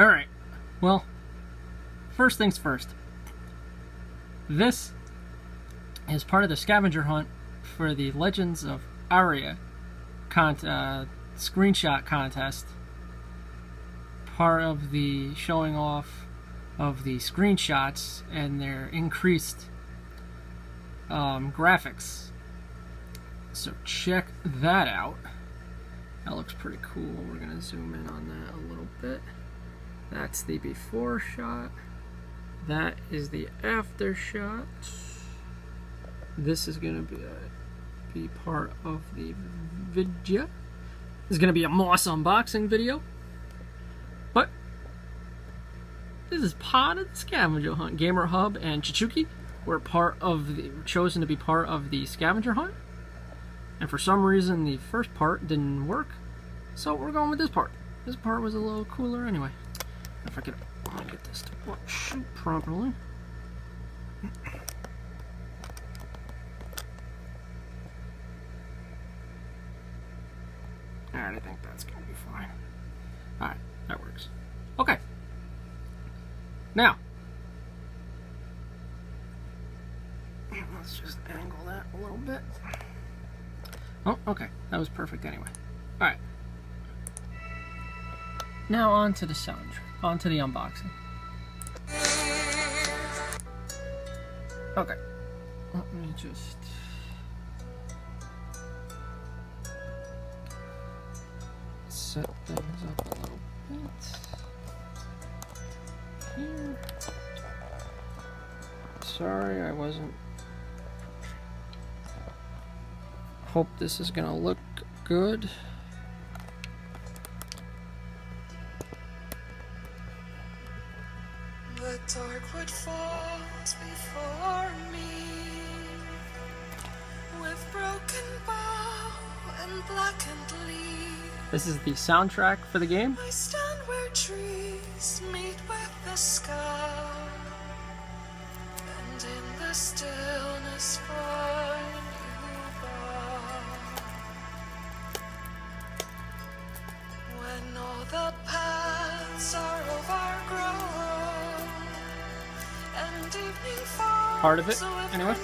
Alright, well, first things first. This is part of the scavenger hunt for the Legends of Aria con uh, screenshot contest. Part of the showing off of the screenshots and their increased um, graphics. So check that out. That looks pretty cool. We're going to zoom in on that a little bit. That's the before shot. That is the after shot. This is going to be, a, be part of the video. This is going to be a Moss unboxing video. But this is part of the scavenger hunt. Gamer Hub and Chichuki were part of the chosen to be part of the scavenger hunt. And for some reason the first part didn't work. So we're going with this part. This part was a little cooler anyway. If I can get this to work, shoot properly. Alright, I think that's going to be fine. Alright, that works. Okay. Now, let's just angle that a little bit. Oh, okay. That was perfect anyway. Alright. Now on to the soundtrack. On to the unboxing. Okay. Let me just... Set things up a little bit. Here. Sorry, I wasn't... Hope this is gonna look good. The dark wood falls before me with broken bow and blackened leaf. This is the soundtrack for the game. I stand where trees meet with the sky, and in the stillness find Part of it, anyway.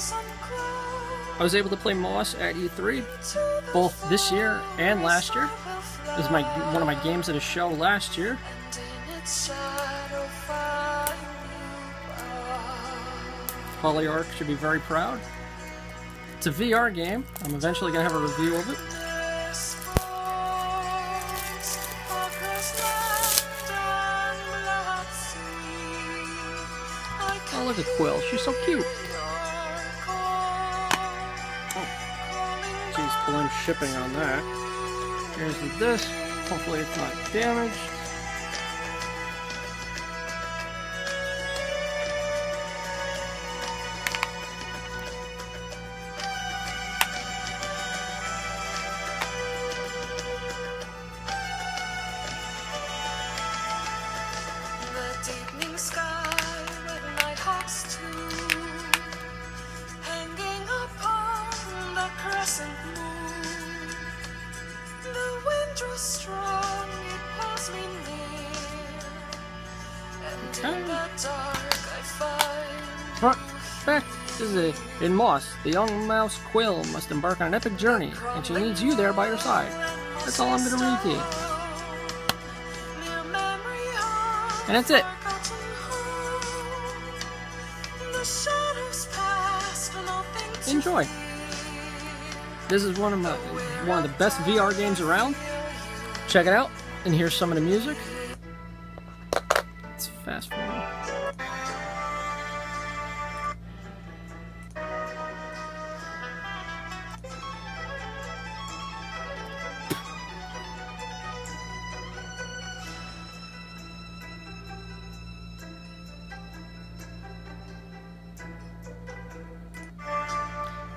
I was able to play Moss at E3 both this year and last year. This is my one of my games at a show last year. And in its shadow find you by. Polyarc should be very proud. It's a VR game. I'm eventually gonna have a review of it. Oh, look at Quill. She's so cute. calling Jeez, balloon shipping on that. Here's the disc. Hopefully it's not damaged. Strong, it pulls me near, and in the dark I find Front, back to the in Moss. The young mouse Quill must embark on an epic journey, and she needs you there by her side. That's all I'm gonna read to you. Near memory of And that's it. forgotten home. The shadows past, nothing to Enjoy. This is one of my one of the best VR games around. Check it out, and here's some of the music. Let's fast forward.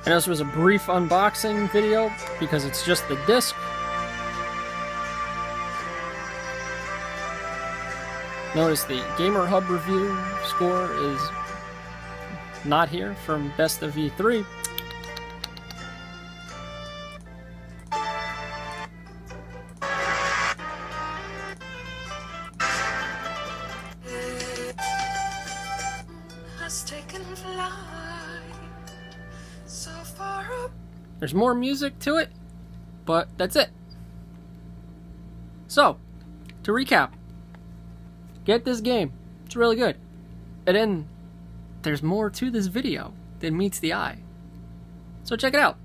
And this was a brief unboxing video because it's just the disc. Notice the Gamer Hub review score is not here from Best of E3. There's more music to it, but that's it. So, to recap, get this game. It's really good. And then there's more to this video than meets the eye. So check it out.